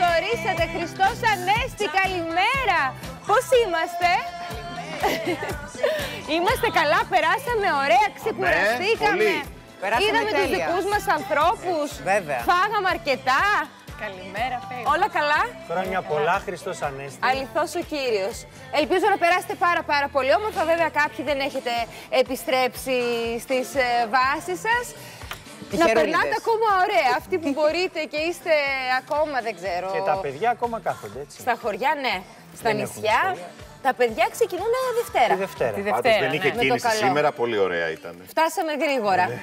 Γεννήσατε, Χριστός Ανέστη, καλημέρα. Πώς είμαστε; είμαστε καλά, περάσαμε ωραία, ξεκουραστήκαμε. πολύ. Περάσαμε Είδαμε τους τέλεια. δικούς μας ανθρώπους. Βέβαια. Φάγαμε αρκετά. Καλημέρα, Φέη. Όλα καλά; Χρόνια πολλά, Χριστός Ανέστη. Αληθώς ο Κύριος. Ελπίζω να περάσετε πάρα πάρα πολύ όμορφα. Βέβαια κάποιοι δεν έχετε επιστρέψει στις ε, βάσεις σας. Να Τυχερούλιδες. περνάτε ακόμα ωραία. Αυτοί που μπορείτε και είστε ακόμα, δεν ξέρω. Και τα παιδιά ακόμα κάθονται, έτσι. Στα χωριά, ναι. Στα Δεν νησιά. έχουμε ιστορία. Τα παιδιά ξεκινούν Δευτέρα. Τη Δευτέρα. Τη Πάντως Δευτέρα, δεν είχε ναι. Με το κίνηση καλό. σήμερα, πολύ ωραία ήταν. Φτάσαμε γρήγορα. Ναι.